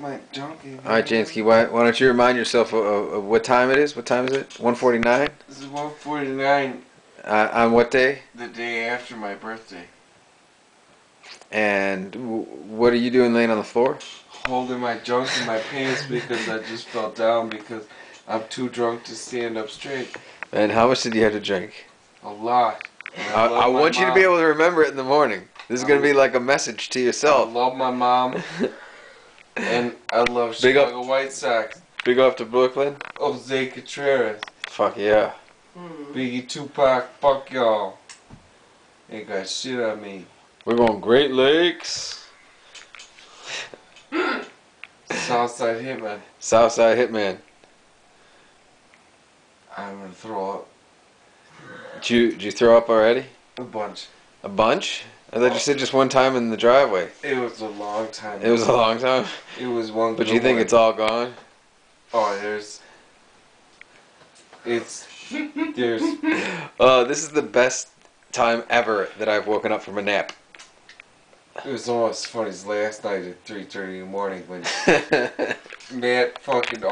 my junkie. All right, Jansky, why, why don't you remind yourself of, of, of what time it is? What time is it? 149? This is 149, Uh, on what day? the day after my birthday. And w- what are you doing laying on the floor? Holding my junk in my pants because I just fell down because I'm too drunk to stand up straight. And how much did you have to drink? A lot. I, I my want you to be able to remember it in the morning. This is going to be like a message to I yourself. love my mom. and I love Big up. Chicago White Sox. Big up to Brooklyn. Jose Contreras. Fuck yeah. Hmm. Biggie Tupac. Fuck y'all. Ain't got shit on me. We're going Great Lakes. Southside Hitman. Southside Hitman. I'm gonna throw up Did you, did you throw up already? a bunch. A bunch? I thought you said just one time in the driveway. It was a long time. It was a long time. It was one. But you think one. it's all gone? Oh, there's. It's there's. Uh, this is the best time ever that I've woken up from a nap. It was almost as funny as last night at three thirty in the morning when Matt fucking